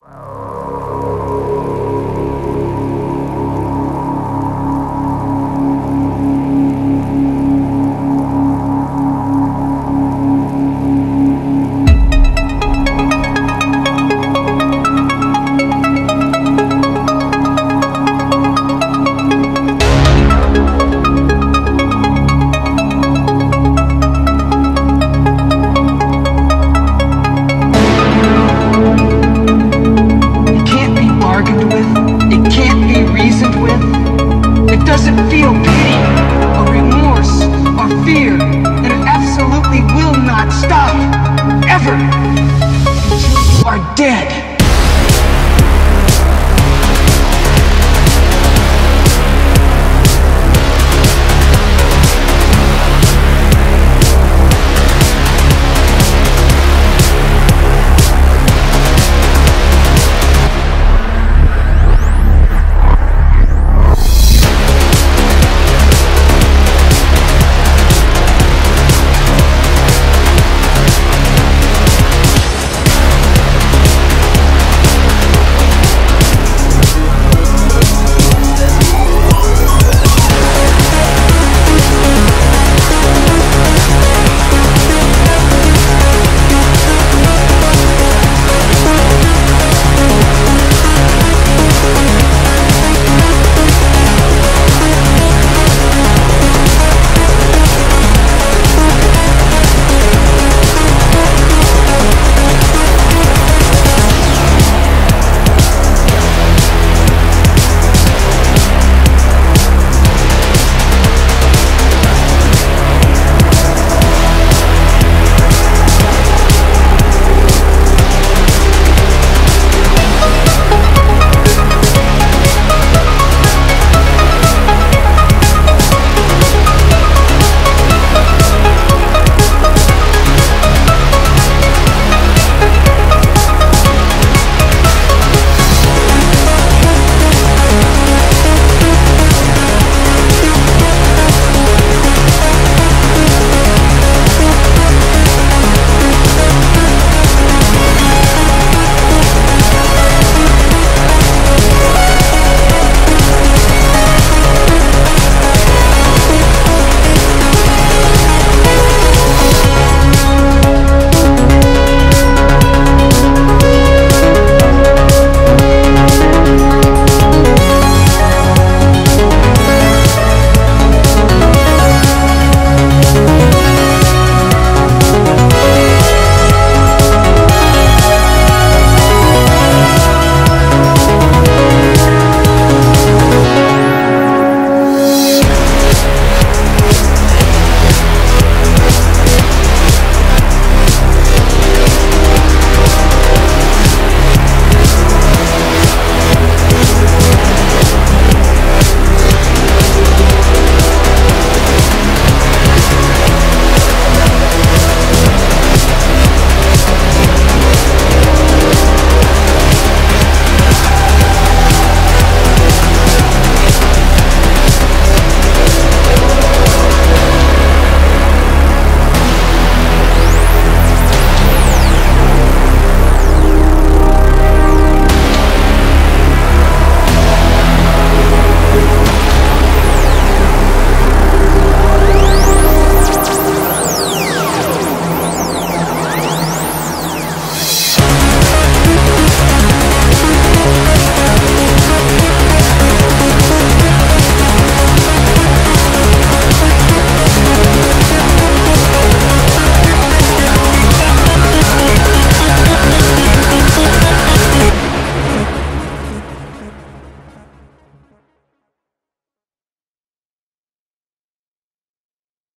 It